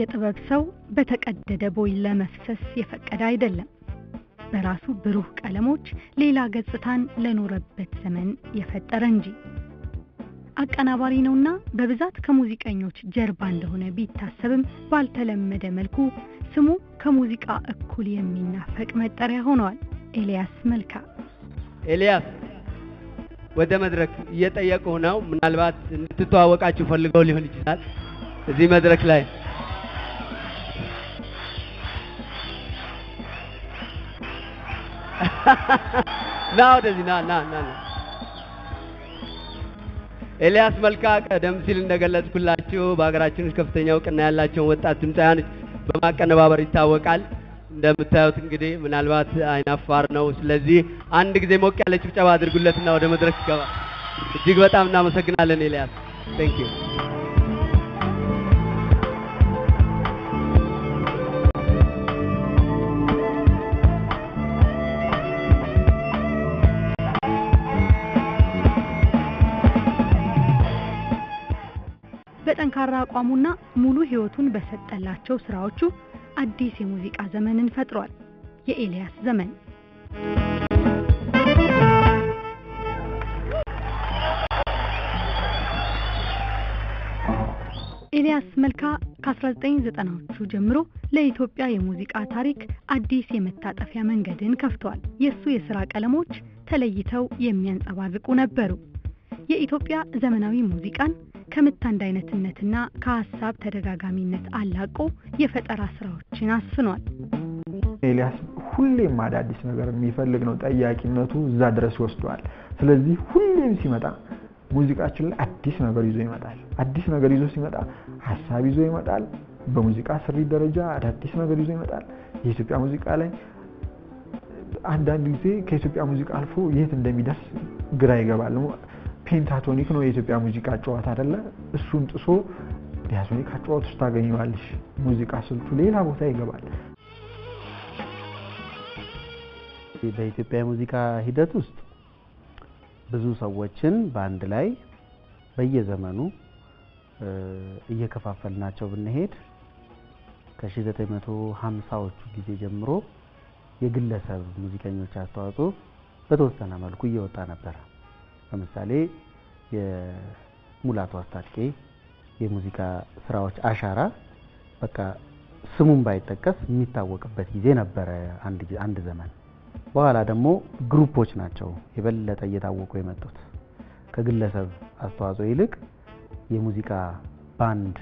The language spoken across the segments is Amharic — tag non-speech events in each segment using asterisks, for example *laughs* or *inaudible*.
የጥበብ ሰው በተቀደደ ቦይ ለመፍሰስ የፈቀደ አይደለም። በራሱ ብሩህ ቀለሞች ሌላ ገጽታን ለኖረበት ዘመን የፈጠረ እንጂ። አቀናባሪ ነውና በብዛት ከሙዚቀኞች ጀርባ እንደሆነ ቢታሰብም ባልተለመደ መልኩ ስሙ ከሙዚቃ እኩል የሚናፈቅ መጠሪያ ሆነዋል። ኤልያስ መልካ። ኤልያስ ወደ መድረክ እየጠየቁ ነው። ምናልባት እንድትተዋወቃችሁ ፈልገው ሊሆን ይችላል። እዚህ መድረክ ላይ ና ወደዚህ ና ና ና ኤልያስ መልካ ቀደም ሲል እንደገለጽኩላችሁ በሀገራችን ውስጥ ከፍተኛ እውቅና ያላቸውን ወጣት ድምፃውያን በማቀነባበር ይታወቃል። እንደምታዩት እንግዲህ ምናልባት አይናፋር ነው። ስለዚህ አንድ ጊዜ ሞቅ ያለ ጭብጨባ አድርጉለትና ወደ መድረክ ይገባ። እጅግ በጣም እናመሰግናለን ኤልያስ። Thank you በጠንካራ አቋሙና ሙሉ ሕይወቱን በሰጠላቸው ስራዎቹ አዲስ የሙዚቃ ዘመንን ፈጥሯል። የኤልያስ ዘመን ኤልያስ መልካ ከ1990ዎቹ ጀምሮ ለኢትዮጵያ የሙዚቃ ታሪክ አዲስ የመታጠፊያ መንገድን ከፍቷል። የእሱ የስራ ቀለሞች ተለይተው የሚያንጸባርቁ ነበሩ። የኢትዮጵያ ዘመናዊ ሙዚቃን ከምት አንድ አይነትነትና ከሀሳብ ተደጋጋሚነት አላቆ የፈጠራ ስራዎችን አስፍኗል። ኤልያስ ሁሌም አዳዲስ ነገር የሚፈልግ ነው። ጠያቂነቱ እዛ ድረስ ይወስደዋል። ስለዚህ ሁሌም ሲመጣ ሙዚቃችን ላይ አዲስ ነገር ይዞ ይመጣል። አዲስ ነገር ይዞ ሲመጣ ሀሳብ ይዞ ይመጣል። በሙዚቃ ስሪት ደረጃ አዳዲስ ነገር ይዞ ይመጣል። የኢትዮጵያ ሙዚቃ ላይ አንዳንድ ጊዜ ከኢትዮጵያ ሙዚቃ አልፎ የት እንደሚደርስ ግራ ይገባል። pentatonic ነው የኢትዮጵያ ሙዚቃ ጨዋታ አይደለ? እሱን ጥሶ diatonic አጨዋወት ታገኘዋለሽ። ሙዚቃ ስልቱ ሌላ ቦታ ይገባል። በኢትዮጵያ የሙዚቃ ሂደት ውስጥ ብዙ ሰዎችን በአንድ ላይ በየዘመኑ እየከፋፈልናቸው ብንሄድ ከ1950ዎቹ ጊዜ ጀምሮ የግለሰብ ሙዚቀኞች አስተዋጽኦ በተወሰነ መልኩ እየወጣ ነበረ። ለምሳሌ የሙላቱ አስታጥቄ የሙዚቃ ስራዎች አሻራ በቃ ስሙን ባይጠቀስ የሚታወቅበት ጊዜ ነበረ አንድ ዘመን። በኋላ ደግሞ ግሩፖች ናቸው የበለጠ እየታወቁ የመጡት። ከግለሰብ አስተዋጽኦ ይልቅ የሙዚቃ ባንድ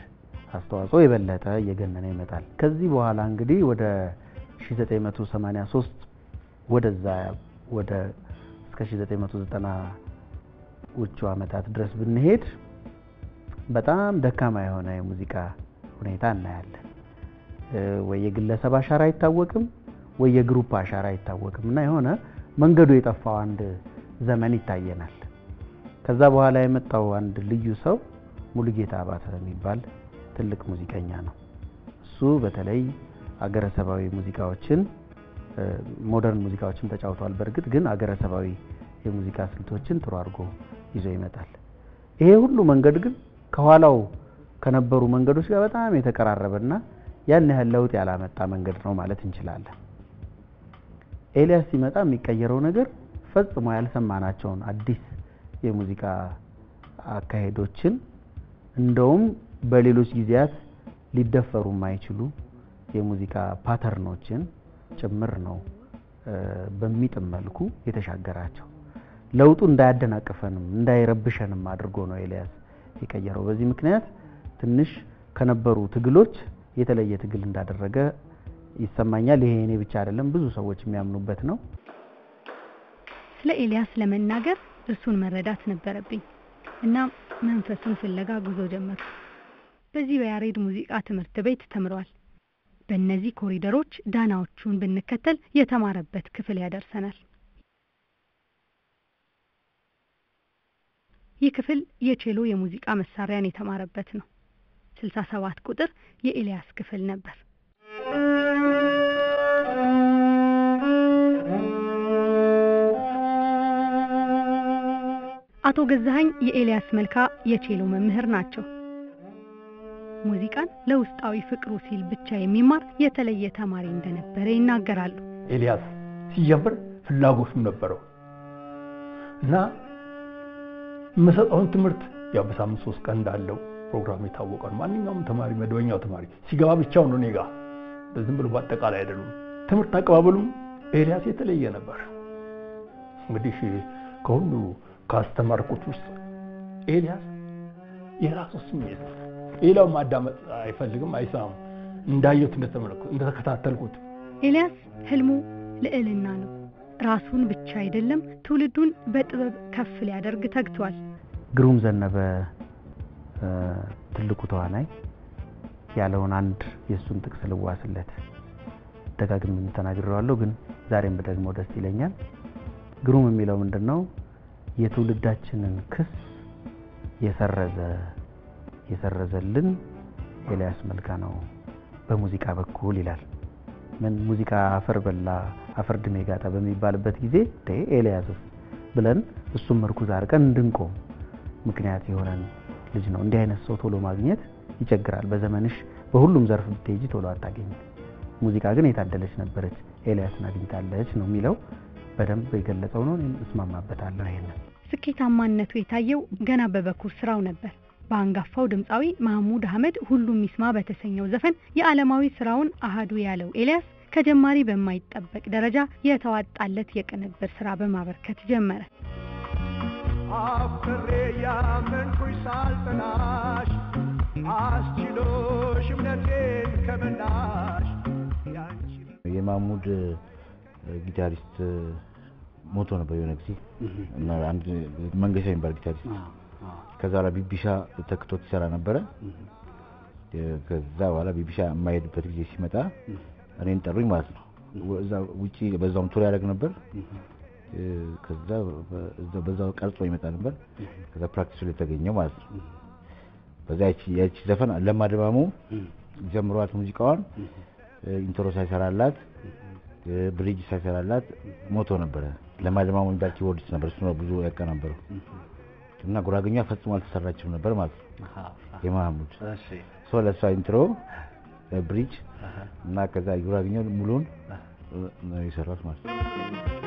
አስተዋጽኦ የበለጠ እየገነነ ይመጣል። ከዚህ በኋላ እንግዲህ ወደ 1983 ወደዛ ወደ እስከ 1990 ውቹ ዓመታት ድረስ ብንሄድ በጣም ደካማ የሆነ የሙዚቃ ሁኔታ እናያለን። ወይ የግለሰብ አሻራ አይታወቅም፣ ወይ የ group አሻራ አይታወቅም እና የሆነ መንገዱ የጠፋው አንድ ዘመን ይታየናል። ከዛ በኋላ የመጣው አንድ ልዩ ሰው ሙሉጌታ አባተ የሚባል ትልቅ ሙዚቀኛ ነው። እሱ በተለይ አገረሰባዊ ሙዚቃዎችን modern ሙዚቃዎችን ተጫውቷል። በእርግጥ ግን አገረሰባዊ የሙዚቃ ስልቶችን ጥሩ አድርጎ ይዞ ይመጣል። ይሄ ሁሉ መንገድ ግን ከኋላው ከነበሩ መንገዶች ጋር በጣም የተቀራረበና ያን ያህል ለውጥ ያላመጣ መንገድ ነው ማለት እንችላለን። ኤልያስ ሲመጣ የሚቀየረው ነገር ፈጽሞ ያልሰማናቸውን አዲስ የሙዚቃ አካሄዶችን እንደውም በሌሎች ጊዜያት ሊደፈሩ የማይችሉ የሙዚቃ ፓተርኖችን ጭምር ነው በሚጥም መልኩ የተሻገራቸው። ለውጡ እንዳያደናቅፈንም እንዳይረብሸንም አድርጎ ነው ኤልያስ የቀየረው። በዚህ ምክንያት ትንሽ ከነበሩ ትግሎች የተለየ ትግል እንዳደረገ ይሰማኛል። ይሄ እኔ ብቻ አይደለም፣ ብዙ ሰዎች የሚያምኑበት ነው። ስለ ኤልያስ ለመናገር እርሱን መረዳት ነበረብኝ እና መንፈሱን ፍለጋ ጉዞ ጀመርኩ። በዚህ በያሬድ ሙዚቃ ትምህርት ቤት ተምሯል። በእነዚህ ኮሪደሮች ዳናዎቹን ብንከተል የተማረበት ክፍል ያደርሰናል። ይህ ክፍል የቼሎ የሙዚቃ መሳሪያን የተማረበት ነው። ስልሳ ሰባት ቁጥር የኤልያስ ክፍል ነበር። አቶ ገዛኸኝ የኤልያስ መልካ የቼሎ መምህር ናቸው። ሙዚቃን ለውስጣዊ ፍቅሩ ሲል ብቻ የሚማር የተለየ ተማሪ እንደነበረ ይናገራሉ። ኤልያስ ሲጀምር ፍላጎቱም ነበረው እና የምሰጠውን ትምህርት ያው በሳምንት ሶስት ቀን እንዳለው ፕሮግራም የታወቀ ነው። ማንኛውም ተማሪ መደበኛው ተማሪ ሲገባ ብቻውን ነው እኔ ጋ ብሎ በአጠቃላይ አይደሉም። ትምህርት አቀባበሉም ኤልያስ የተለየ ነበር። እንግዲህ ከሁሉ ካስተማርኩት ውስጥ ኤልያስ የራሱ ስሜት ሌላው ማዳመጥ አይፈልግም፣ አይሰማም። እንዳየሁት እንደተመለከቱ እንደተከታተልኩት ኤልያስ ህልሙ ልዕልና ነው። ራሱን ብቻ አይደለም ትውልዱን በጥበብ ከፍ ሊያደርግ ተግቷል። ግሩም ዘነበ ትልቁ ተዋናይ ያለውን አንድ የእሱን ጥቅስ ልዋስለት ደጋግሜ ተናግሬዋለሁ፣ ግን ዛሬም በደግሞ ደስ ይለኛል። ግሩም የሚለው ምንድን ነው? የትውልዳችንን ክስ የሰረዘ የሰረዘልን ኤልያስ መልካ ነው በሙዚቃ በኩል ይላል። ምን ሙዚቃ አፈር በላ አፈር ድሜ ጋጠ በሚባልበት ጊዜ ደ ኤልያስስ ብለን እሱም ምርኩዝ አድርገን እንድንቆም ምክንያት የሆነን ልጅ ነው። እንዲህ አይነት ሰው ቶሎ ማግኘት ይቸግራል። በዘመንሽ በሁሉም ዘርፍ ብትሄጂ ቶሎ አታገኝም። ሙዚቃ ግን የታደለች ነበረች፣ ኤልያስን አግኝታለች ነው የሚለው። በደንብ የገለጸው ነው። እስማማበታለሁ ይሄንን ስኬታማነቱ የታየው ገና በበኩር ስራው ነበር። በአንጋፋው ድምፃዊ ማህሙድ አህመድ ሁሉም ይስማ በተሰኘው ዘፈን የዓለማዊ ስራውን አሃዱ ያለው ኤልያስ ከጀማሪ በማይጠበቅ ደረጃ የተዋጣለት የቅንብር ስራ በማበርከት ጀመረ። አፍቅሬ ያመንኩሽ ሳልጠላሽ አስችሎሽ እምነቴን ከመናሽ የማሙድ ጊታሪስት ሞቶ ነበር የሆነ ጊዜ። እና አንድ መንገሻ የሚባል ጊታሪስት ከዛ በኋላ ቢቢሻ ተክቶት ይሰራ ነበረ። ከዛ በኋላ ቢቢሻ የማይሄድበት ጊዜ ሲመጣ እኔን ጠሩኝ ማለት ነው። እዛ ውጪ በዛውም tour ያደርግ ነበር። ከዛ በዛ- በዛው ቀርጾ ይመጣ ነበር። ከዛ practice ላይ ተገኘው ማለት ነው። በዛ ያቺ ዘፈን ለማ ደምሰው ጀምሯት ሙዚቃዋን intro ሳይሰራላት bridge ሳይሰራላት ሞቶ ነበረ። ለማ ደምሰው የሚባል keyboardist ነበር። እሱ ነው ብዙ ያቀናበረው እና ጉራገኛ ፈጽሞ አልተሰራችም ነበር ማለት ነው። የማህሙድ so ለእሷ intro bridge እና ከዛ ጉራገኛው ሙሉን ነው የሰራት ማለት ነው።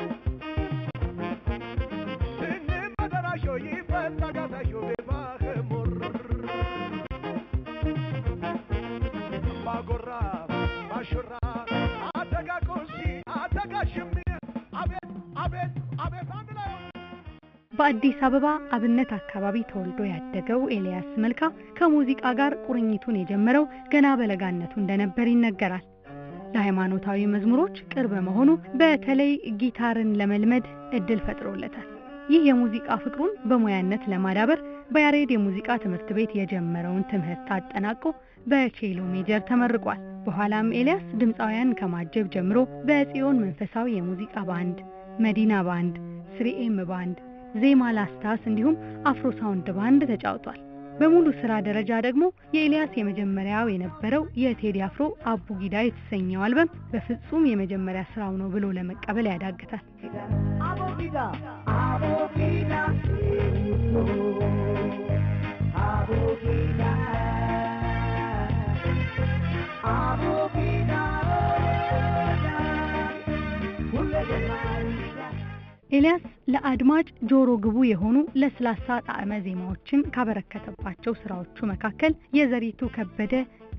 በአዲስ አበባ አብነት አካባቢ ተወልዶ ያደገው ኤልያስ መልካ ከሙዚቃ ጋር ቁርኝቱን የጀመረው ገና በለጋነቱ እንደነበር ይነገራል። ለሃይማኖታዊ መዝሙሮች ቅርብ መሆኑ በተለይ ጊታርን ለመልመድ እድል ፈጥሮለታል። ይህ የሙዚቃ ፍቅሩን በሙያነት ለማዳበር በያሬድ የሙዚቃ ትምህርት ቤት የጀመረውን ትምህርት አጠናቆ በቼሎ ሜጀር ተመርቋል። በኋላም ኤልያስ ድምፃውያን ከማጀብ ጀምሮ በጽዮን መንፈሳዊ የሙዚቃ ባንድ፣ መዲና ባንድ፣ 3M ባንድ ዜማ ላስታስ እንዲሁም አፍሮ ሳውንድ ባንድ ተጫውቷል። በሙሉ ስራ ደረጃ ደግሞ የኤልያስ የመጀመሪያው የነበረው የቴዲ አፍሮ አቡጊዳ የተሰኘው አልበም በፍጹም የመጀመሪያ ስራው ነው ብሎ ለመቀበል ያዳግታል። ኤልያስ ለአድማጭ ጆሮ ግቡ የሆኑ ለስላሳ ጣዕመ ዜማዎችን ካበረከተባቸው ስራዎቹ መካከል የዘሪቱ ከበደ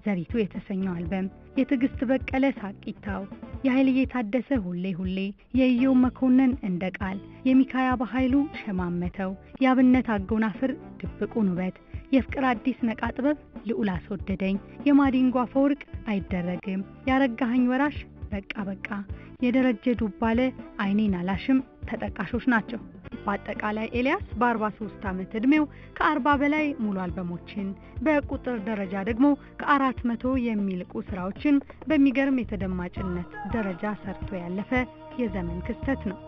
ዘሪቱ የተሰኘው አልበም፣ የትዕግስት በቀለ ሳቂታው፣ የኃይልዬ ታደሰ ሁሌ ሁሌ፣ የኢዮብ መኮንን እንደ ቃል፣ የሚካያ በኃይሉ ሸማመተው፣ የአብነት አጎናፍር ድብቁን ውበት፣ የፍቅር አዲስ ነቃ ጥበብ ልዑል አስወደደኝ፣ የማዲንጎ አፈወርቅ አይደረግም፣ ያረጋኸኝ ወራሽ በቃ በቃ፣ የደረጀ ዱባለ አይኔን አላሽም ተጠቃሾች ናቸው። በአጠቃላይ ኤልያስ በ43 ዓመት ዕድሜው ከ40 በላይ ሙሉ አልበሞችን በቁጥር ደረጃ ደግሞ ከአራት መቶ የሚልቁ ስራዎችን በሚገርም የተደማጭነት ደረጃ ሰርቶ ያለፈ የዘመን ክስተት ነው።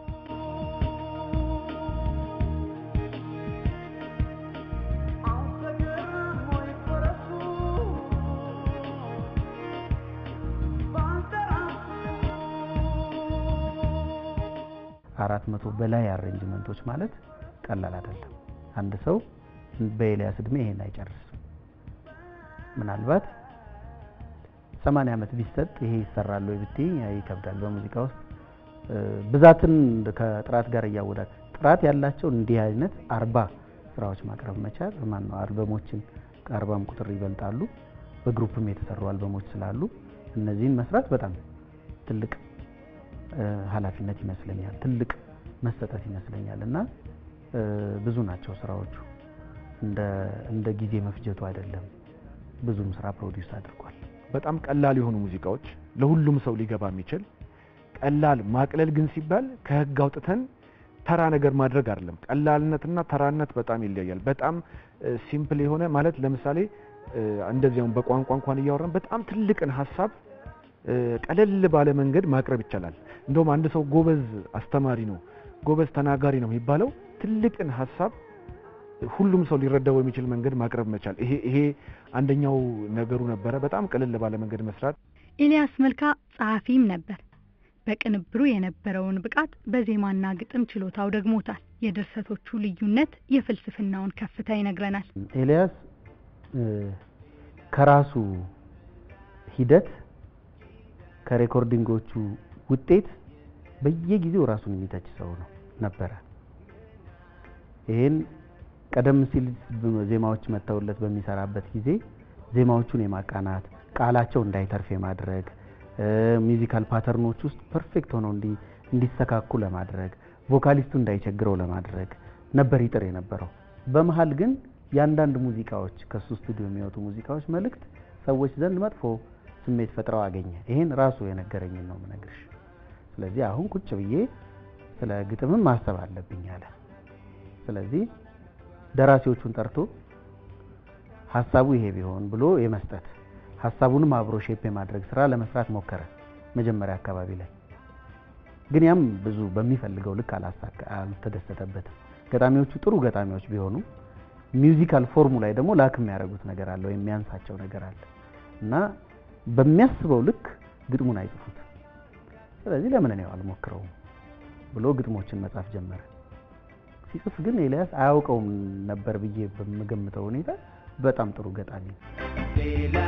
አራት መቶ በላይ arrangement ኦች ማለት ቀላል አይደለም። አንድ ሰው በኤልያስ እድሜ ይሄን አይጨርስም። ምናልባት ሰማንያ ዓመት ቢሰጥ ይሄ ይሰራል ወይ ብትይኝ ይከብዳል። በሙዚቃ ውስጥ ብዛትን ከጥራት ጋር እያዋደደ ጥራት ያላቸው እንዲህ አይነት አርባ ስራዎች ማቅረብ መቻል ማን ነው አልበሞችን ከአርባም ቁጥር ይበልጣሉ። በግሩፕም የተሰሩ አልበሞች ስላሉ እነዚህን መስራት በጣም ትልቅ ኃላፊነት ይመስለኛል፣ ትልቅ መሰጠት ይመስለኛል እና ብዙ ናቸው ስራዎቹ። እንደ ጊዜ መፍጀቱ አይደለም። ብዙም ስራ produce አድርጓል። በጣም ቀላል የሆኑ ሙዚቃዎች ለሁሉም ሰው ሊገባ የሚችል ቀላል ማቅለል ግን ሲባል ከህግ አውጥተን ተራ ነገር ማድረግ አይደለም። ቀላልነትና ተራነት በጣም ይለያል። በጣም simple የሆነ ማለት ለምሳሌ እንደዚያውም በቋንቋ እንኳን እያወራን በጣም ትልቅን ሀሳብ ቀለል ባለ መንገድ ማቅረብ ይቻላል። እንደውም አንድ ሰው ጎበዝ አስተማሪ ነው፣ ጎበዝ ተናጋሪ ነው የሚባለው ትልቅን ሀሳብ ሁሉም ሰው ሊረዳው በሚችል መንገድ ማቅረብ መቻል። ይሄ ይሄ አንደኛው ነገሩ ነበረ። በጣም ቀለል ባለ መንገድ መስራት ኤልያስ መልካ ጸሐፊም ነበር። በቅንብሩ የነበረውን ብቃት በዜማና ግጥም ችሎታው ደግሞታል። የድርሰቶቹ ልዩነት የፍልስፍናውን ከፍታ ይነግረናል። ኤልያስ ከራሱ ሂደት ከ recording ኦቹ ውጤት በየጊዜው ራሱን የሚተች ሰው ነው ነበረ። ይህን ቀደም ሲል ዜማዎች መጥተውለት በሚሰራበት ጊዜ ዜማዎቹን የማቃናት ቃላቸው እንዳይተርፍ የማድረግ musical pattern ኦች ውስጥ perfect ሆነው እንዲ- እንዲሰካኩ ለማድረግ ቮካሊስቱ እንዳይቸግረው ለማድረግ ነበር ይጥር የነበረው። በመሀል ግን የአንዳንድ ሙዚቃዎች ከሱ ስቱዲዮ የሚወጡ ሙዚቃዎች መልእክት ሰዎች ዘንድ መጥፎ ስሜት ፈጥረው አገኘ። ይሄን ራሱ የነገረኝን ነው የምነግርሽ። ስለዚህ አሁን ቁጭ ብዬ ስለ ግጥምም ማሰብ አለብኝ አለ። ስለዚህ ደራሲዎቹን ጠርቶ ሀሳቡ ይሄ ቢሆን ብሎ የመስጠት ሀሳቡንም አብሮ ሼፕ የማድረግ ስራ ለመስራት ሞከረ መጀመሪያ አካባቢ ላይ ግን ያም ብዙ በሚፈልገው ልክ አልተደሰተበትም። ገጣሚዎቹ ጥሩ ገጣሚዎች ቢሆኑ musical form ኡ ላይ ደግሞ lack የሚያደርጉት ነገር አለ ወይም የሚያንሳቸው ነገር አለ እና በሚያስበው ልክ ግጥሙን አይጽፉት። ስለዚህ ለምን እኔው አልሞክረውም ብሎ ግጥሞችን መጻፍ ጀመረ። ሲጽፍ ግን ኤልያስ አያውቀውም ነበር ብዬ በምገምተው ሁኔታ በጣም ጥሩ ገጣሚ ነው።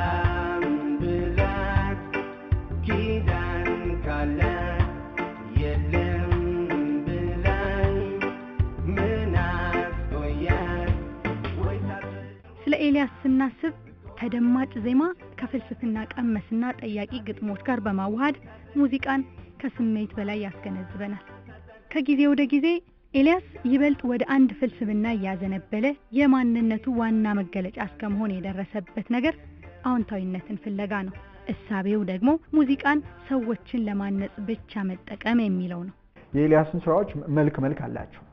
ስለ ኤልያስ ስናስብ ተደማጭ ዜማ ከፍልስፍና ቀመስና ጠያቂ ግጥሞች ጋር በማዋሃድ ሙዚቃን ከስሜት በላይ ያስገነዝበናል። ከጊዜ ወደ ጊዜ ኤልያስ ይበልጥ ወደ አንድ ፍልስፍና እያዘነበለ የማንነቱ ዋና መገለጫ እስከመሆን የደረሰበት ነገር አዎንታዊነትን ፍለጋ ነው። እሳቤው ደግሞ ሙዚቃን ሰዎችን ለማነጽ ብቻ መጠቀም የሚለው ነው። የኤልያስን ስራዎች መልክ መልክ አላቸው።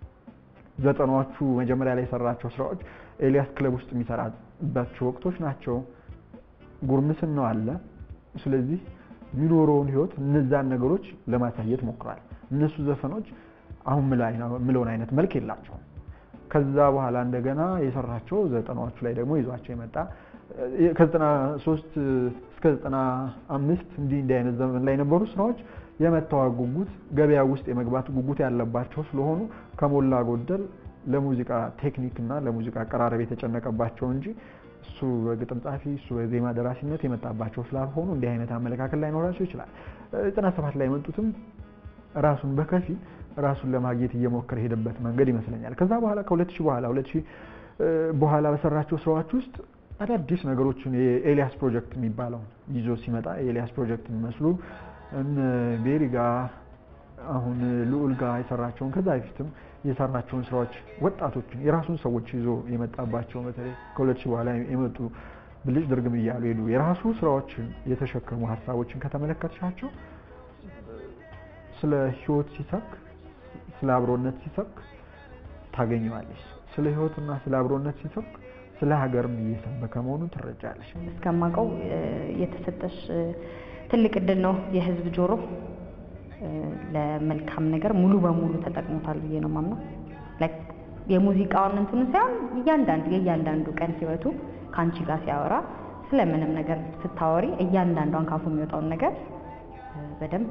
ዘጠናዎቹ መጀመሪያ ላይ የሰራቸው ስራዎች ኤልያስ ክለብ ውስጥ የሚሰራባቸው ወቅቶች ናቸው። ጉርምስናው አለ። ስለዚህ የሚኖረውን ህይወት እነዛን ነገሮች ለማሳየት ሞክሯል። እነሱ ዘፈኖች አሁን ምለውን አይነት መልክ የላቸውም። ከዛ በኋላ እንደገና የሰራቸው ዘጠናዎቹ ላይ ደግሞ ይዟቸው የመጣ ከዘጠና ሶስት እስከ ዘጠና አምስት እንዲህ እንዲህ አይነት ዘመን ላይ የነበሩ ስራዎች የመታወቅ ጉጉት፣ ገበያ ውስጥ የመግባት ጉጉት ያለባቸው ስለሆኑ ከሞላ ጎደል ለሙዚቃ ቴክኒክ እና ለሙዚቃ አቀራረብ የተጨነቀባቸው እንጂ እሱ በግጥም ጻፊ እሱ በዜማ ደራሲነት የመጣባቸው ስላልሆኑ እንዲህ አይነት አመለካከት ላይኖራቸው ይችላል። ዘጠና ሰባት ላይ የመጡትም ራሱን በከፊል ራሱን ለማግኘት እየሞከረ የሄደበት መንገድ ይመስለኛል። ከዛ በኋላ ከሁለት ሺህ በኋላ ሁለት ሺህ በኋላ በሰራቸው ስራዎች ውስጥ አዳዲስ ነገሮችን የኤልያስ ፕሮጀክት የሚባለውን ይዞ ሲመጣ የኤልያስ ፕሮጀክት የሚመስሉ ቤሪ ጋር አሁን ልዑል ጋር የሰራቸውን ከዛ በፊትም የሰራቸውን ስራዎች ወጣቶችን የራሱን ሰዎች ይዞ የመጣባቸው በተለይ ከሁለት ሺህ በኋላ የመጡ ብልጭ ድርግም እያሉ ሄዱ የራሱ ስራዎችን የተሸከሙ ሀሳቦችን ከተመለከትሻቸው ስለ ህይወት ሲሰብክ ስለ አብሮነት ሲሰብክ ታገኘዋለች። ስለ ህይወትና ስለ አብሮነት ሲሰብክ ስለ ሀገርም እየሰበከ መሆኑን ትረጃለች። እስከማውቀው የተሰጠሽ ትልቅ እድል ነው። የህዝብ ጆሮ ለመልካም ነገር ሙሉ በሙሉ ተጠቅሞታል ብዬ ነው ማምነው። የሙዚቃውን እንትኑ ሳይሆን እያንዳንዱ የእያንዳንዱ ቀን ህይወቱ ከአንቺ ጋር ሲያወራ ስለምንም ነገር ስታወሪ እያንዳንዷን ካፉ የሚወጣውን ነገር በደንብ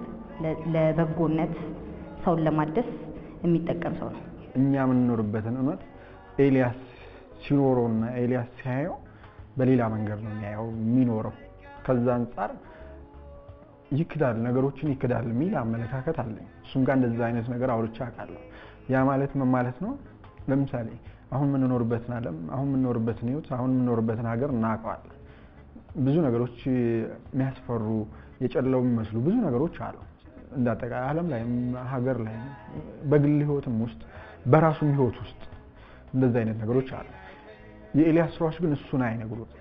ለበጎነት ሰውን ለማደስ የሚጠቀም ሰው ነው። እኛ የምንኖርበትን እውነት ኤልያስ ሲኖረውና ኤልያስ ሲያየው በሌላ መንገድ ነው የሚያየው የሚኖረው። ከዛ አንጻር ይክዳል፣ ነገሮችን ይክዳል የሚል አመለካከት አለኝ። እሱም ጋር እንደዛ አይነት ነገር አውርቼ አውቃለሁ። ያ ማለት ምን ማለት ነው? ለምሳሌ አሁን የምንኖርበትን ዓለም አሁን የምንኖርበትን ህይወት አሁን የምንኖርበትን ሀገር እናውቀዋለን። ብዙ ነገሮች የሚያስፈሩ የጨለው የሚመስሉ ብዙ ነገሮች አሉ። እንደ ዓለም ላይም ሀገር ላይም በግል ህይወትም ውስጥ በራሱም ህይወት ውስጥ እንደዚህ አይነት ነገሮች አሉ። የኤልያስ ስራዎች ግን እሱን አይነግሩም።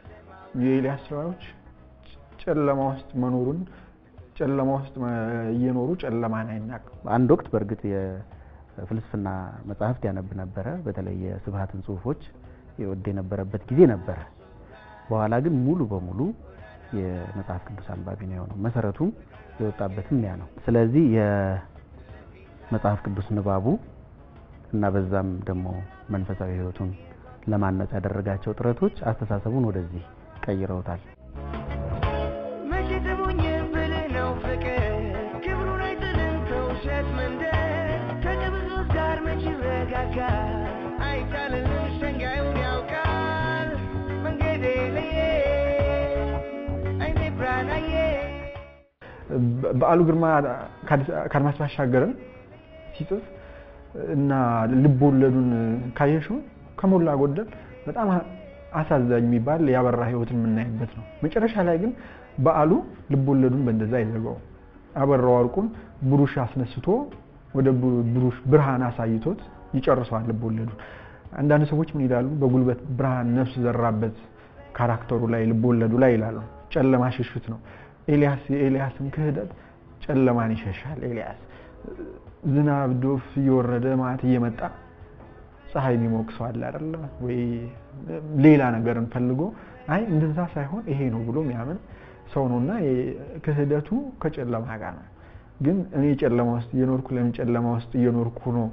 የኤልያስ ስራዎች ጨለማ ውስጥ መኖሩን ጨለማ ውስጥ እየኖሩ ጨለማን አይናቅም። አንድ ወቅት በእርግጥ የፍልስፍና መጽሐፍት ያነብ ነበረ። በተለይ የስብሀትን ጽሁፎች ይወድ የነበረበት ጊዜ ነበረ። በኋላ ግን ሙሉ በሙሉ የመጽሐፍ ቅዱስ አንባቢ ነው የሆነው። መሰረቱም የወጣበትም ያ ነው። ስለዚህ የመጽሐፍ ቅዱስ ንባቡ እና በዛም ደግሞ መንፈሳዊ ህይወቱን ለማነጽ ያደረጋቸው ጥረቶች አስተሳሰቡን ወደዚህ ቀይረውታል። በዓሉ ግርማ ከአድማስ ባሻገርን ሲጽፍ እና ልብ ወለዱን ካየሽው ከሞላ ጎደል በጣም አሳዛኝ የሚባል ያበራ ህይወትን የምናይበት ነው። መጨረሻ ላይ ግን በዓሉ ልብ ወለዱን በእንደዛ አይዘጋው። አበራ ወርቁን ብሩሽ አስነስቶ ወደ ብሩሽ ብርሃን አሳይቶት ይጨርሰዋል ልብ ወለዱን። አንዳንድ ሰዎች ምን ይላሉ? በጉልበት ብርሃን ነፍስ ዘራበት ካራክተሩ ላይ ልብ ወለዱ ላይ ይላሉ። ጨለማ ሽሽት ነው። ኤልያስ የኤልያስን ክህደት ጨለማን ይሸሻል። ኤልያስ ዝናብ ዶፍ እየወረደ ማለት እየመጣ ፀሐይ የሚሞቅ ሰው አለ አይደለ ወይ? ሌላ ነገርን ፈልጎ አይ እንደዛ ሳይሆን ይሄ ነው ብሎ የሚያምን ሰው ነው እና ክህደቱ ከጨለማ ጋር ነው። ግን እኔ ጨለማ ውስጥ እየኖርኩ ለምን ጨለማ ውስጥ እየኖርኩ ነው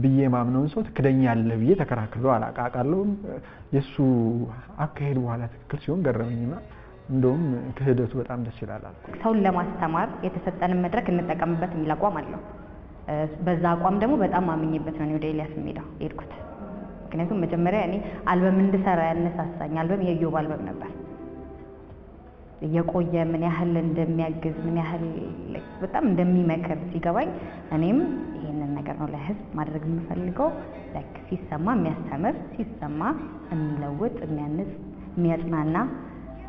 ብዬ ማምነውን ሰው ትክደኛለህ ብዬ ተከራክሬው አላቃቃለሁ። የእሱ አካሄድ በኋላ ትክክል ሲሆን ገረመኝና እንደውም ክህደቱ በጣም ደስ ይላል ሰውን ለማስተማር የተሰጠንን መድረክ እንጠቀምበት የሚል አቋም አለው። በዛ አቋም ደግሞ በጣም አምኜበት ነው ወደ ኤልያስ ሜዳ የሄድኩት። ምክንያቱም መጀመሪያ እኔ አልበም እንድሰራ ያነሳሳኝ አልበም የኢዮብ አልበም ነበር። እየቆየ ምን ያህል እንደሚያግዝ ምን ያህል በጣም እንደሚመክር ሲገባኝ እኔም ይሄንን ነገር ነው ለህዝብ ማድረግ የምፈልገው። ሲሰማ የሚያስተምር ሲሰማ የሚለውጥ የሚያንጽ የሚያጽናና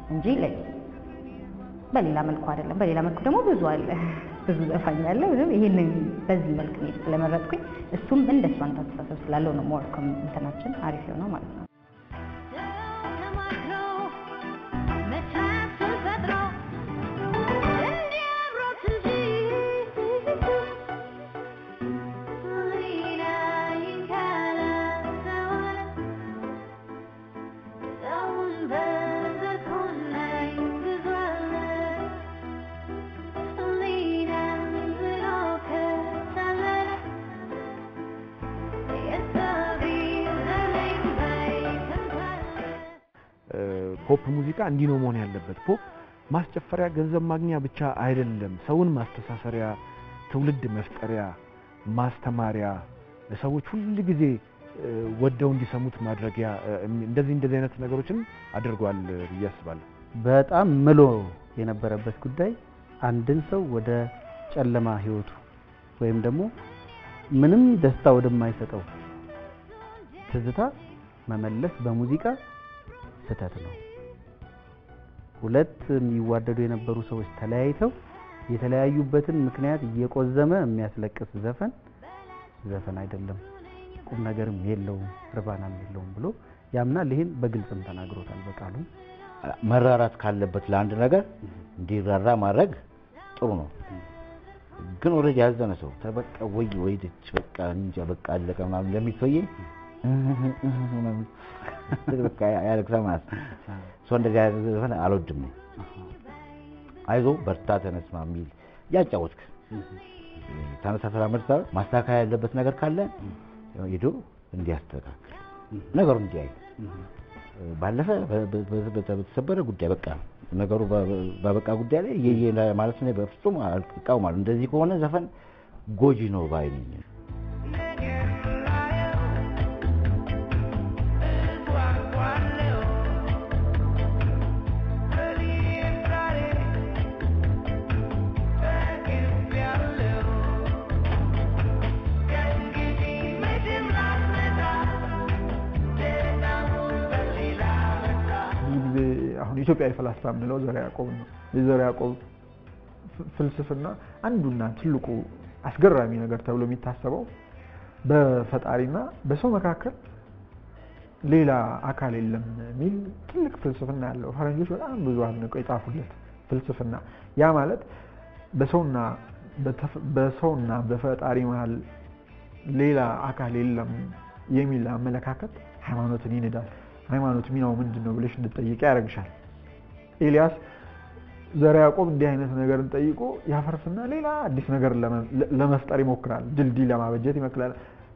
እንጂ ላይ በሌላ መልኩ አይደለም። በሌላ መልኩ ደግሞ ብዙ አለ፣ ብዙ ዘፋኝ አለ። ብዙም ይሄንን በዚህ መልክ ነው ስለመረጥኩኝ እሱም እንደሱ አይነት አስተሳሰብ ስላለው ነው ሞር እንትናችን አሪፍ የሆነው ማለት ነው። ፖፕ ሙዚቃ እንዲህ ነው መሆን ያለበት። ፖፕ ማስጨፈሪያ፣ ገንዘብ ማግኛ ብቻ አይደለም። ሰውን ማስተሳሰሪያ፣ ትውልድ መፍጠሪያ፣ ማስተማሪያ፣ ለሰዎች ሁል ጊዜ ወደው እንዲሰሙት ማድረጊያ እንደዚህ እንደዚህ አይነት ነገሮችን አድርጓል ብዬ አስባለሁ። በጣም ምሎ የነበረበት ጉዳይ አንድን ሰው ወደ ጨለማ ህይወቱ ወይም ደግሞ ምንም ደስታ ወደማይሰጠው ትዝታ መመለስ በሙዚቃ ስህተት ነው። ሁለት የሚዋደዱ የነበሩ ሰዎች ተለያይተው የተለያዩበትን ምክንያት እየቆዘመ የሚያስለቅስ ዘፈን ዘፈን አይደለም፣ ቁም ነገርም የለውም፣ እርባናም የለውም ብሎ ያምናል። ይህን በግልጽም ተናግሮታል በቃሉ። መራራት ካለበት ለአንድ ነገር እንዲራራ ማድረግ ጥሩ ነው። ግን already ያዘነ ሰው ተበቃ ወይ ወይ በቃ እንጃ በቃ አለቀ ምናምን ለሚል ሰውዬ በቃ ያለቅሳ ማለት ነው። ሰው እንደዚህ አይነት ዘፈን አልወድም አይዞ በርታ ተነስማ የሚል ያጫወትክ ተነሳ ተራመድ ማስተካከል ያለበት ነገር ካለ ሄዶ እንዲያስተካክል ነገሩ እንዲያይ ባለፈ በተሰበረ ጉዳይ በቃ ነገሩ በበቃ ጉዳይ ላይ ማለት ነው በፍጹም እቃወማለሁ። እንደዚህ ከሆነ ዘፈን ጎጂ ነው ባይ ኢትዮጵያዊ ፈላስፋ የምንለው ዘርዓ ያዕቆብ ነው። የዘርዓ ያዕቆብ ፍልስፍና አንዱና ትልቁ አስገራሚ ነገር ተብሎ የሚታሰበው በፈጣሪና በሰው መካከል ሌላ አካል የለም የሚል ትልቅ ፍልስፍና ያለው ፈረንጆች በጣም ብዙ አድንቀው የጻፉለት ፍልስፍና። ያ ማለት በሰውና በሰውና በፈጣሪ መሀል ሌላ አካል የለም የሚል አመለካከት ሃይማኖትን ይንዳል። ሃይማኖት ሚናው ምንድን ነው ብለሽ እንድጠይቅ ያደርግሻል። ኤልያስ ዘርዓ ያዕቆብ እንዲህ አይነት ነገርን ጠይቆ ያፈርስና ሌላ አዲስ ነገር ለመ- ለመፍጠር ይሞክራል። ድልድይ ለማበጀት ይሞክራል።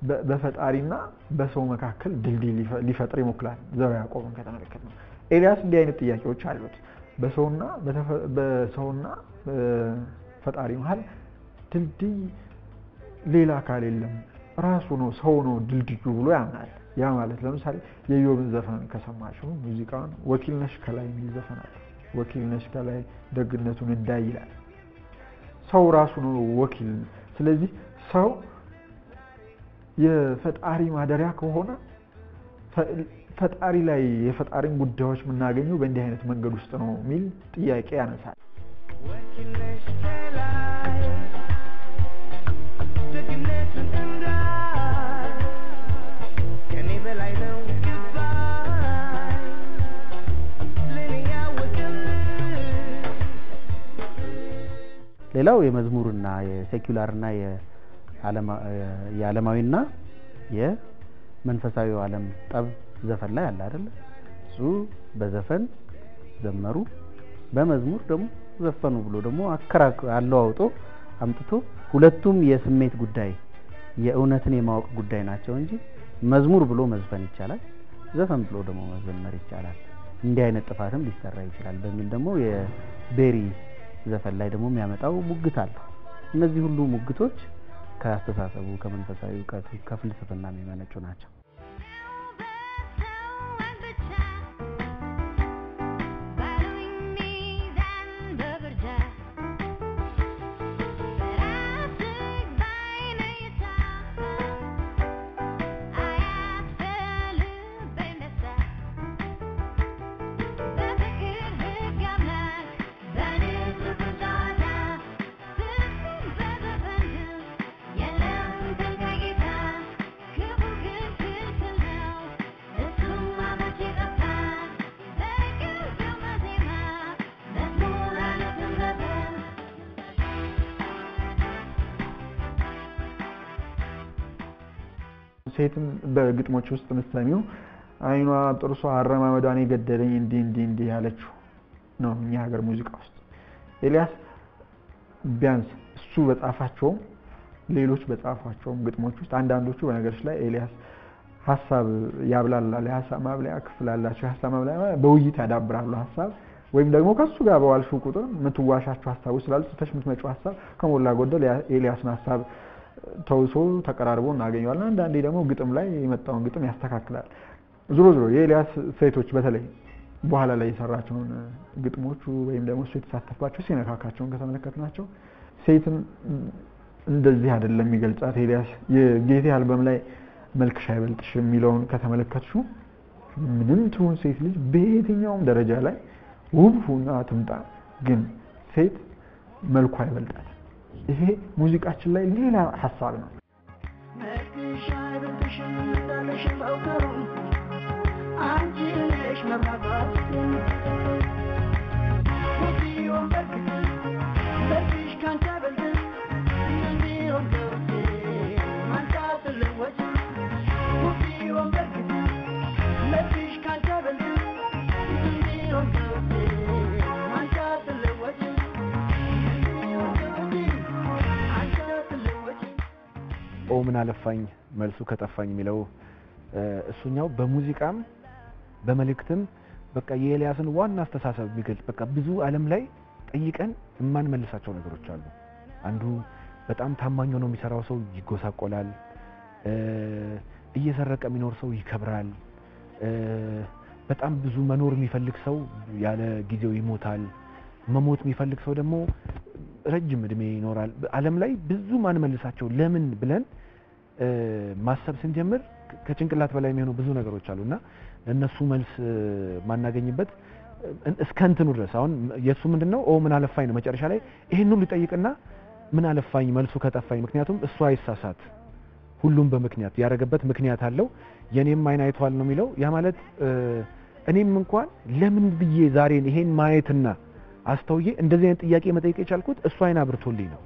በ- በፈጣሪና በሰው መካከል ድልድይ ሊፈ- ሊፈጥር ይሞክራል። ዘርዓ ያዕቆብን ከተመለከት ነው። ኤልያስ እንዲህ አይነት ጥያቄዎች አሉት። በሰውና በሰውና በፈጣሪ መሀል ድልድይ ሌላ አካል የለም ራሱ ነው ሰው ነው ድልድዩ ብሎ ያምናል። ያ ማለት ለምሳሌ የኢዮብን ዘፈን ከሰማችሁ ሙዚቃውን ወኪል ነሽ ከላይ የሚል ዘፈን አለ። ወኪል ነሽ ከላይ ደግነቱን እንዳይ ይላል። ሰው ራሱ ነው ወኪል። ስለዚህ ሰው የፈጣሪ ማደሪያ ከሆነ ፈጣሪ ላይ የፈጣሪን ጉዳዮች የምናገኘው በእንዲህ አይነት መንገድ ውስጥ ነው የሚል ጥያቄ ያነሳል። ሌላው የመዝሙርና የሴኩላርና የዓለማ- የዓለማዊና የመንፈሳዊው ዓለም ጠብ ዘፈን ላይ አለ አይደለ? እሱ በዘፈን ዘመሩ፣ በመዝሙር ደግሞ ዘፈኑ ብሎ ደግሞ አለዋውጦ አምጥቶ ሁለቱም የስሜት ጉዳይ የእውነትን የማወቅ ጉዳይ ናቸው እንጂ መዝሙር ብሎ መዝፈን ይቻላል፣ ዘፈን ብሎ ደግሞ መዘመር ይቻላል። እንዲህ አይነት ጥፋትም ሊሰራ ይችላል በሚል ደግሞ የቤሪ ዘፈን ላይ ደግሞ የሚያመጣው ሙግት አለ። እነዚህ ሁሉ ሙግቶች ከአስተሳሰቡ ከመንፈሳዊ እውቀቱ ከፍልስፍና የሚመነጩ ናቸው። ሴትም በግጥሞች ውስጥ ምሰሚው አይኗ፣ ጥርሷ፣ አረማመዷን የገደለኝ እንዲህ እንዲህ እንዲህ ያለችው ነው እኛ ሀገር ሙዚቃ ውስጥ ኤልያስ ቢያንስ እሱ በጻፋቸውም ሌሎች በጻፏቸውም ግጥሞች ውስጥ አንዳንዶቹ በነገሮች ላይ ኤልያስ ሀሳብ ያብላላል። የሀሳብ ማብለያ ክፍል አላቸው። የሀሳብ ማብለያ በውይይት ያዳብራሉ ሀሳብ ወይም ደግሞ ከሱ ጋር በዋልሽው ቁጥር የምትዋሻቸው ሀሳቦች ስላሉ ስተሽ የምትመጪው ሀሳብ ከሞላ ጎደል የኤልያስን ሀሳብ ተውሶ ተቀራርቦ እናገኘዋለን። አንዳንዴ ደግሞ ግጥም ላይ የመጣውን ግጥም ያስተካክላል። ዞሮ ዞሮ የኤልያስ ሴቶች በተለይ በኋላ ላይ የሰራቸውን ግጥሞቹ ወይም ደግሞ እሱ የተሳተፍባቸው ሲነካካቸውን ከተመለከትናቸው ሴትን እንደዚህ አይደለም የሚገልጻት ኤልያስ የጌቴ አልበም ላይ መልክሽ አይበልጥሽ የሚለውን ከተመለከትሽው ምንም ትሁን ሴት ልጅ በየትኛውም ደረጃ ላይ ውብ ሁና ትምጣ፣ ግን ሴት መልኳ አይበልጣት። ይሄ ሙዚቃችን ላይ ሌላ ሀሳብ ነው። አንቺ ምን አለፋኝ መልሱ ከጠፋኝ የሚለው እሱኛው በሙዚቃም በመልእክትም በቃ የኤልያስን ዋና አስተሳሰብ የሚገልጽ በቃ ብዙ ዓለም ላይ ጠይቀን የማንመልሳቸው ነገሮች አሉ። አንዱ በጣም ታማኝ ሆኖ የሚሰራው ሰው ይጎሳቆላል፣ እየሰረቀ የሚኖር ሰው ይከብራል፣ በጣም ብዙ መኖር የሚፈልግ ሰው ያለ ጊዜው ይሞታል፣ መሞት የሚፈልግ ሰው ደግሞ ረጅም እድሜ ይኖራል። ዓለም ላይ ብዙ ማንመልሳቸው ለምን ብለን ማሰብ ስንጀምር ከጭንቅላት በላይ የሚሆኑ ብዙ ነገሮች አሉ እና ለእነሱ መልስ ማናገኝበት እስከ እንትኑ ድረስ አሁን የእሱ ምንድን ነው ኦ ምን አለፋኝ ነው መጨረሻ ላይ ይሄን ሁሉ ይጠይቅና ምን አለፋኝ መልሱ ከጠፋኝ ምክንያቱም እሱ አይሳሳት። ሁሉም በምክንያት ያደረገበት ምክንያት አለው። የኔም አይን አይቷል ነው የሚለው። ያ ማለት እኔም እንኳን ለምን ብዬ ዛሬን ይሄን ማየትና አስተውዬ እንደዚህ አይነት ጥያቄ መጠየቅ የቻልኩት እሱ አይን አብርቶልኝ ነው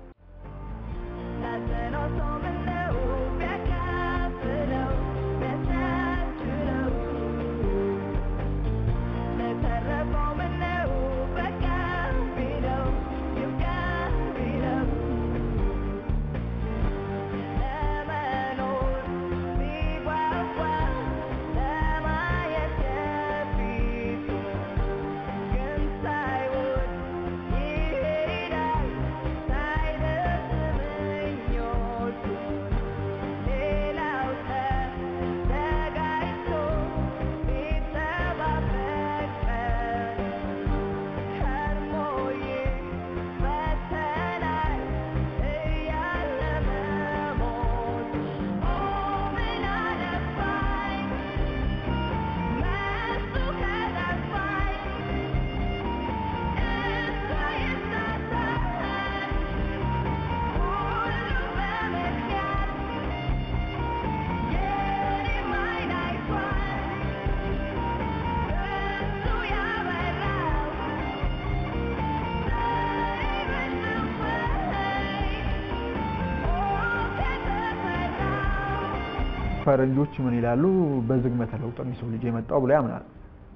ፈረንጆች ምን ይላሉ? በዝግመተ ለውጥ ነው የሰው ልጅ የመጣው ብሎ ያምናል።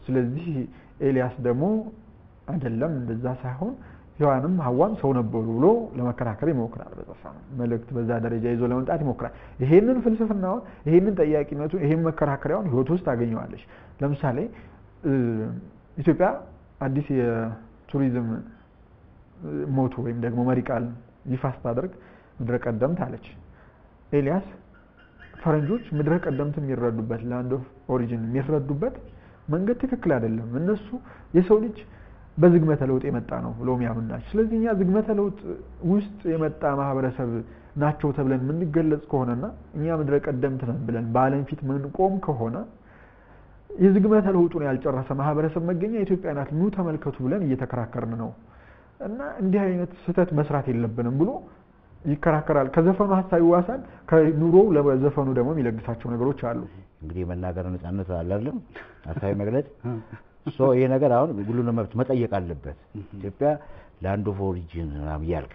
ስለዚህ ኤልያስ ደግሞ አይደለም እንደዛ ሳይሆን ሔዋንም ሐዋም ሰው ነበሩ ብሎ ለመከራከር ይሞክራል። በጸፋ መልእክት በዛ ደረጃ ይዞ ለመምጣት ይሞክራል። ይሄንን ፍልስፍናውን፣ ይሄንን ጠያቂነቱን፣ ይሄን መከራከሪያውን ህይወት ውስጥ ታገኘዋለች። ለምሳሌ ኢትዮጵያ አዲስ የቱሪዝም ሞቶ ወይም ደግሞ መሪ ቃል ይፋ ስታደርግ ምድረ ቀደምት አለች። ኤልያስ ፈረንጆች ምድረ ቀደምት የሚረዱበት land of origin የሚረዱበት መንገድ ትክክል አይደለም። እነሱ የሰው ልጅ በዝግመተ ለውጥ የመጣ ነው ብሎ የሚያምን ናቸው። ስለዚህ እኛ ዝግመተ ለውጥ ውስጥ የመጣ ማህበረሰብ ናቸው ተብለን የምንገለጽ ከሆነና እኛ ምድረ ቀደምት ነን ብለን በዓለም ፊት ምንቆም ከሆነ የዝግመተ ለውጡን ያልጨረሰ ማህበረሰብ መገኛ ኢትዮጵያ ናት፣ ኑ ተመልከቱ ብለን እየተከራከርን ነው እና እንዲህ አይነት ስህተት መስራት የለብንም ብሎ ይከራከራል። ከዘፈኑ ሀሳብ ይዋሳል፣ ከኑሮው ለዘፈኑ ደግሞ የሚለግሳቸው ነገሮች አሉ። እንግዲህ የመናገር ነጻነት አይደለም፣ ሀሳብ መግለጽ *laughs* so ይሄ ነገር አሁን ሁሉንም መብት መጠየቅ አለበት። ኢትዮጵያ land of origin ምናምን እያልክ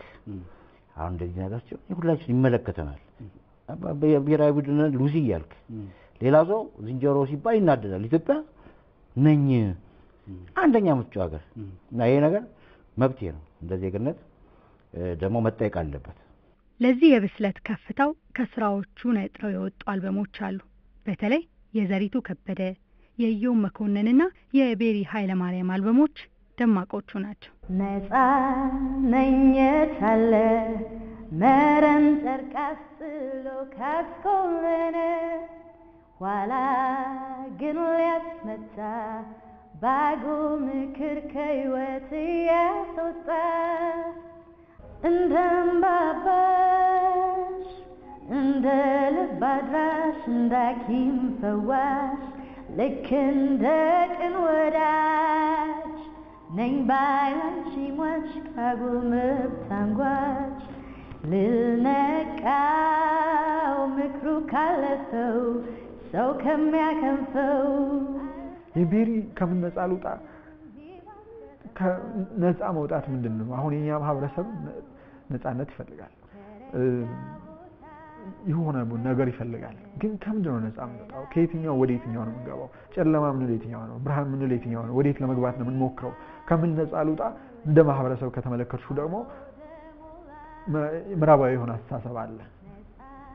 አሁን እንደዚህ ነገር ሲሆን ሁላችን ይመለከተናል። ብሔራዊ ቡድን ሉሲ እያልክ ሌላ ሰው ዝንጀሮ ሲባል ይናደዳል። ኢትዮጵያ ነኝ አንደኛ ምርጫው ሀገር እና ይሄ ነገር መብቴ ነው እንደ ዜግነት ደግሞ መጠየቅ አለበት። ለዚህ የብስለት ከፍታው ከስራዎቹ ነጥረው የወጡ አልበሞች አሉ። በተለይ የዘሪቱ ከበደ፣ የኢዮብ መኮንንና የቤሪ ኃይለማርያም አልበሞች ደማቆቹ ናቸው። ነፃ ነኘታለ መረን ጨርቅ አስጥሎ ካስኮለነ ኋላ ግን ሊያስመታ ባጎ ምክር ከሕይወት ያስወጣ እንደ እምባባሽ እንደ ልብ አድራሽ እንደ ሐኪም ፈዋሽ ልክ እንደ ቅን ወዳጅ ነኝ ባይላንቺ ሟች ካጉል መብት አንጓች ልልነቃው ምክሩ ካለፈው ሰው ከሚያከንፈው የቤሪ ከምን ነፃ ልውጣ? ነፃ መውጣት ምንድን ነው? አሁን የኛ ማህበረሰብ ነፃነት ይፈልጋል የሆነ ነገር ይፈልጋል። ግን ከምንድን ነው ነፃ የምንወጣው? ከየትኛው ወደ የትኛው ነው የምንገባው? ጨለማ ምንል የትኛው ነው? ብርሃን ምንል የትኛው ነው? ወዴት ለመግባት ነው የምንሞክረው? ከምን ነፃ ልውጣ? እንደ ማህበረሰብ ከተመለከትሹ ደግሞ ምዕራባዊ የሆነ አስተሳሰብ አለ።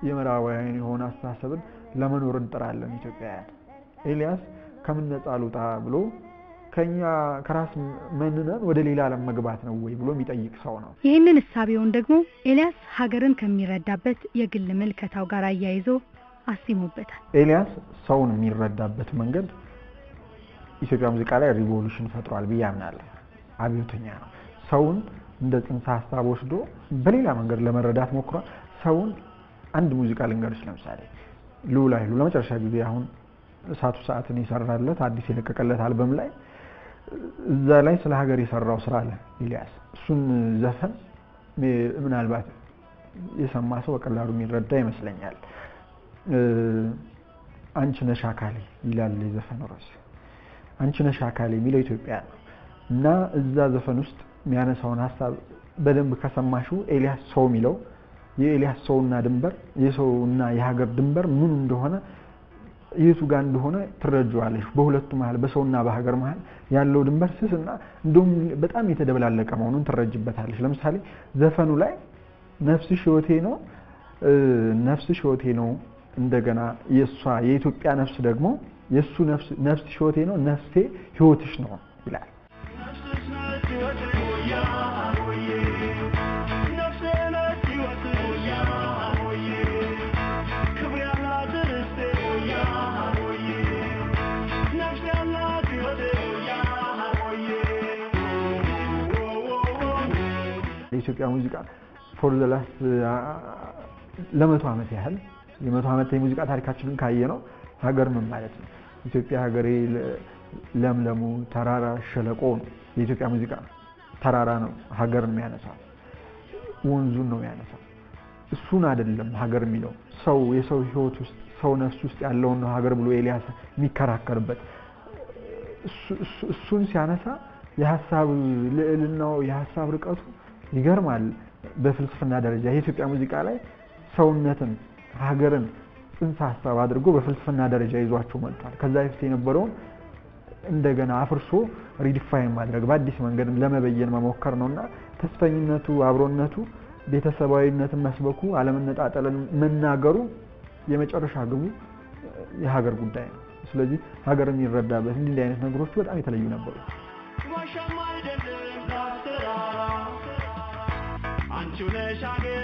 የምዕራባውያን የሆነ አስተሳሰብን ለመኖር እንጥራለን ኢትዮጵያውያን። ኤልያስ ከምን ነፃ ልውጣ ብሎ ከኛ ከራስ መንነን ወደ ሌላ ዓለም መግባት ነው ወይ ብሎ የሚጠይቅ ሰው ነው። ይህንን እሳቤውን ደግሞ ኤልያስ ሀገርን ከሚረዳበት የግል ምልከታው ጋር አያይዞ አሲሞበታል። ኤልያስ ሰውን የሚረዳበት መንገድ ኢትዮጵያ ሙዚቃ ላይ revolution ፈጥሯል ብዬ አምናለሁ። አብዮተኛ ነው። ሰውን እንደ ጽንሰ ሀሳብ ወስዶ በሌላ መንገድ ለመረዳት ሞክሯል። ሰውን አንድ ሙዚቃ ልንገርሽ፣ ለምሳሌ ልዑል ኃይሉ ለመጨረሻ ጊዜ አሁን እሳቱ ሰዓትን የሰራለት አዲስ የለቀቀለት አልበም ላይ እዛ ላይ ስለ ሀገር የሰራው ስራ አለ ኤልያስ። እሱን ዘፈን ምናልባት የሰማ ሰው በቀላሉ የሚረዳ ይመስለኛል። አንቺ ነሽ አካሌ ይላል የዘፈኑ ርዕስ። አንቺ ነሽ አካሌ የሚለው ኢትዮጵያ ነው እና እዛ ዘፈን ውስጥ የሚያነሳውን ሀሳብ በደንብ ከሰማሽው ኤልያስ ሰው የሚለው የኤልያስ ሰውና ድንበር የሰውና የሀገር ድንበር ምን እንደሆነ የቱ ጋር እንደሆነ ትረጁዋለሽ። በሁለቱ መሀል በሰውና በሀገር መሀል ያለው ድንበር ስስ እና እንደውም በጣም የተደበላለቀ መሆኑን ትረጅበታለሽ። ለምሳሌ ዘፈኑ ላይ ነፍስሽ ህይወቴ ነው ነፍስሽ ህይወቴ ነው እንደገና የእሷ የኢትዮጵያ ነፍስ ደግሞ የእሱ ነፍስ ህይወቴ ነው ነፍሴ ህይወትሽ ነው ይላል። የኢትዮጵያ ሙዚቃ for the last ለመቶ ዓመት ያህል የመቶ ዓመት የሙዚቃ ታሪካችንን ካየ ነው ሀገር ምን ማለት ነው? ኢትዮጵያ ሀገሬ ለምለሙ ተራራ ሸለቆ ነው። የኢትዮጵያ ሙዚቃ ተራራ ነው ሀገርን የሚያነሳው፣ ወንዙን ነው የሚያነሳው። እሱን አይደለም ሀገር የሚለው ሰው የሰው ህይወት ውስጥ ሰው ነፍስ ውስጥ ያለውን ነው ሀገር ብሎ ኤልያስ የሚከራከርበት እሱ- እሱ- እሱን ሲያነሳ የሀሳብ ልዕልናው የሀሳብ ርቀቱ ይገርማል። በፍልስፍና ደረጃ የኢትዮጵያ ሙዚቃ ላይ ሰውነትን ሀገርን ጽንሰ ሀሳብ አድርጎ በፍልስፍና ደረጃ ይዟቸው መጥቷል። ከዛ በፊት የነበረውን እንደገና አፍርሶ redefine ማድረግ በአዲስ መንገድ ለመበየን መሞከር ነው እና ተስፈኝነቱ፣ አብሮነቱ፣ ቤተሰባዊነትን መስበኩ፣ አለመነጣጠልን መናገሩ የመጨረሻ ግቡ የሀገር ጉዳይ ነው። ስለዚህ ሀገር የሚረዳበት እንዲህ አይነት ነገሮች በጣም የተለዩ ነበሩ። ዋሻም አይደለም ዳስ ተራራ አንቺው ነሽ አገሬ